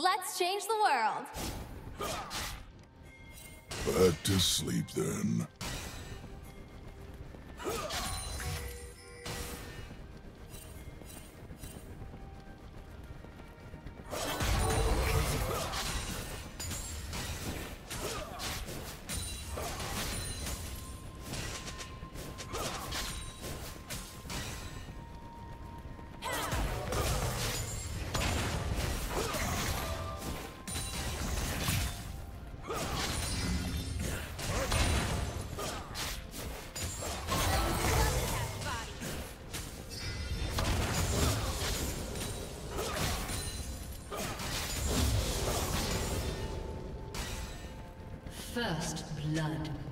Let's change the world. Back to sleep then. First blood.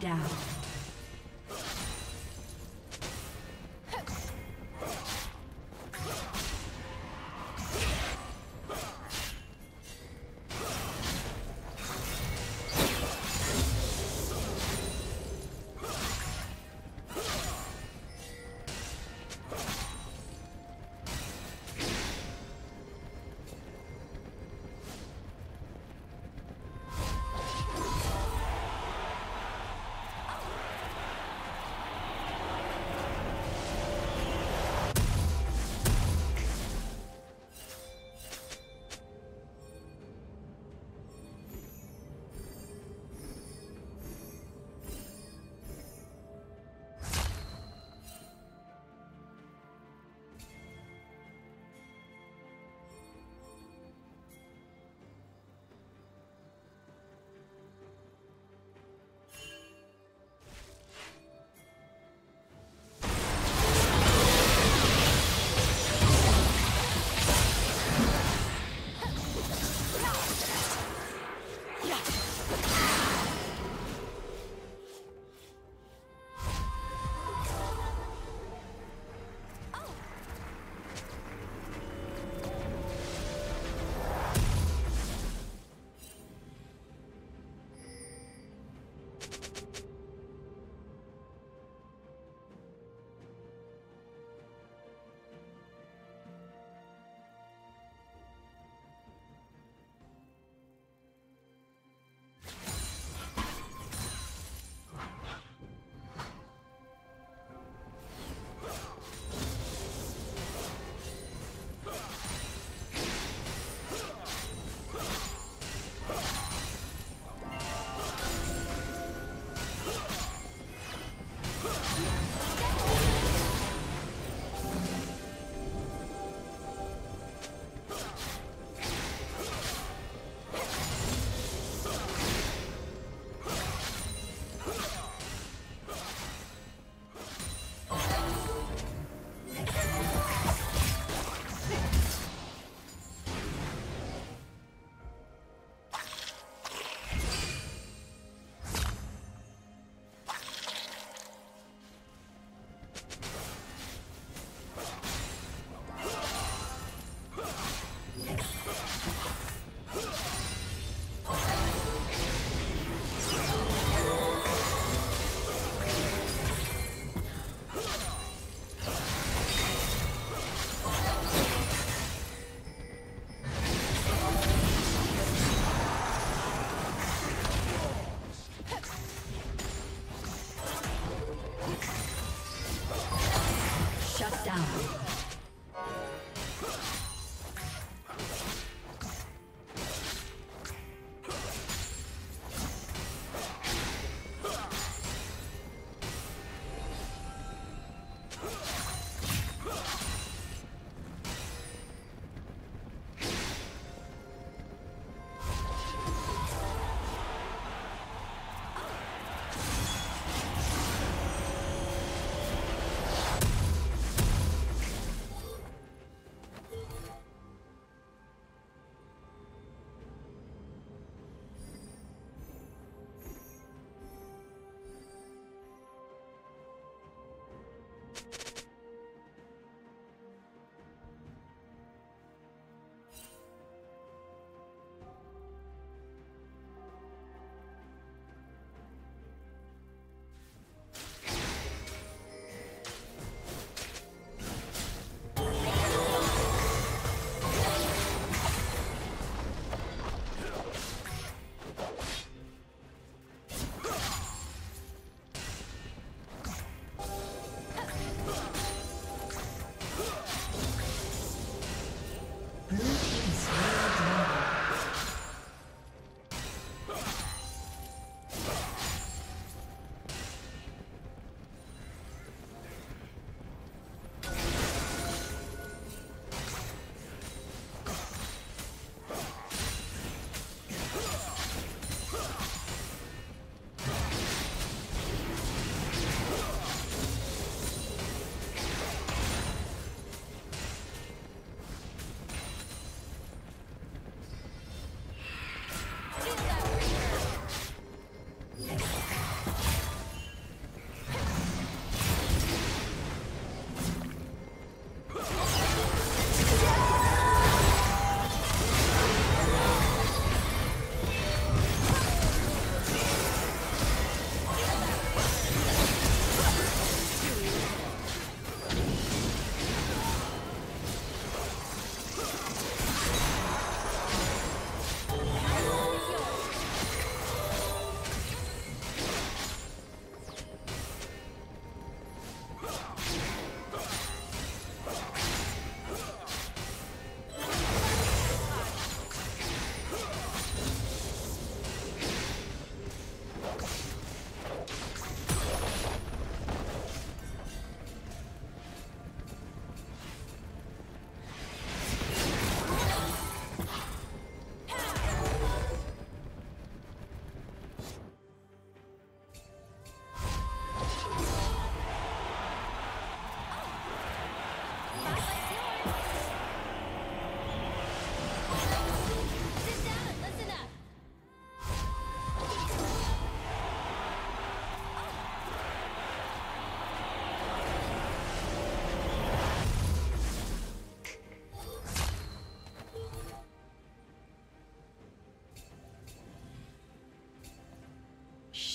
Down.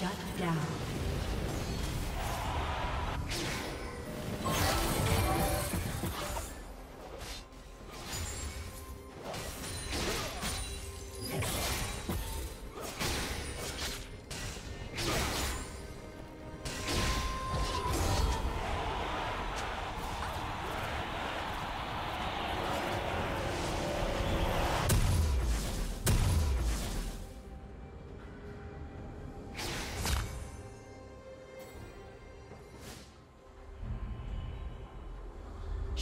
Shut down.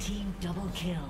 Team double kill.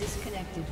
Disconnected.